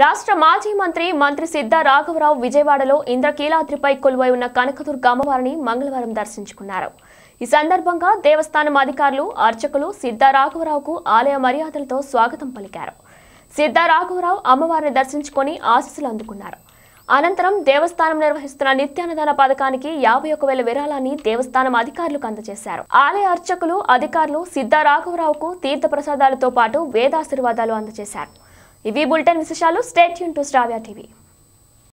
రాష్ట్ర మాజీ మంత్రి మంత్రి సిద్ధా రాఘవరావు విజయవాడలో ఇంద్రకీలాద్రిపై కొలువై ఉన్న కనకదుర్గ అమ్మవారిని మంగళవారం దర్శించుకున్నారు. ఈ సందర్భంగా దేవస్థానం అధికారులు అర్చకులు సిద్ధా రాఘవరావుకు ఆలయ మర్యాదలతో స్వాగతం పలికారు. సిద్ధా రాఘవరావు అమ్మవారిని దర్శించుకొని ఆశీస్సులు అందుకున్నారు. అనంతరం దేవస్థానం నిర్వహిస్తున్న నిత్యాన్నదాన పథకానికి యాభై ఒక వేల విరాళాన్ని దేవస్థానం అధికారులకు అందజేశారు. ఆలయ అర్చకులు అధికారులు సిద్ధా రాఘవరావుకు తీర్థ ప్రసాదాలతో పాటు వేదాశీర్వాదాలు అందజేశారు. ఇవి బులెటిన్ విశేషాలు స్టేట్ యూన్ టు స్టావ్యా టీవీ